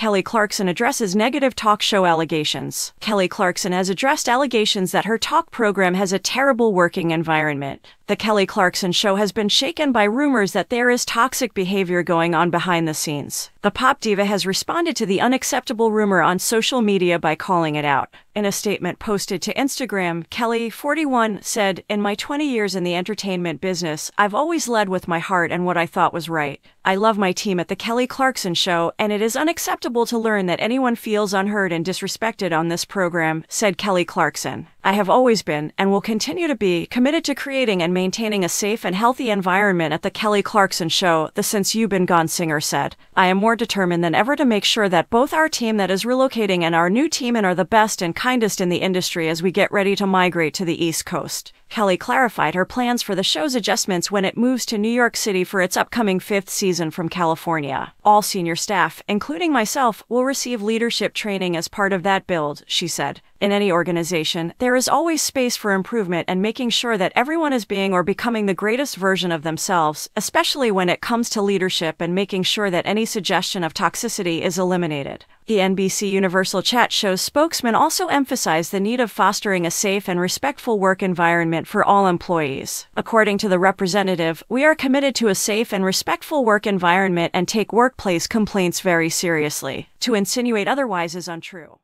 Kelly Clarkson addresses negative talk show allegations. Kelly Clarkson has addressed allegations that her talk program has a terrible working environment. The Kelly Clarkson Show has been shaken by rumors that there is toxic behavior going on behind the scenes. The pop diva has responded to the unacceptable rumor on social media by calling it out. In a statement posted to Instagram, Kelly, 41, said, In my 20 years in the entertainment business, I've always led with my heart and what I thought was right. I love my team at The Kelly Clarkson Show, and it is unacceptable to learn that anyone feels unheard and disrespected on this program, said Kelly Clarkson. I have always been, and will continue to be, committed to creating and maintaining a safe and healthy environment at The Kelly Clarkson Show, the Since You've Been Gone singer said. I am more determined than ever to make sure that both our team that is relocating and our new team and are the best and kindest in the industry as we get ready to migrate to the East Coast. Kelly clarified her plans for the show's adjustments when it moves to New York City for its upcoming fifth season from California. All senior staff, including myself, will receive leadership training as part of that build, she said. In any organization, there is always space for improvement and making sure that everyone is being or becoming the greatest version of themselves, especially when it comes to leadership and making sure that any suggestion of toxicity is eliminated. The NBC Universal Chat Show's spokesman also emphasized the need of fostering a safe and respectful work environment for all employees. According to the representative, we are committed to a safe and respectful work environment and take workplace complaints very seriously. To insinuate otherwise is untrue.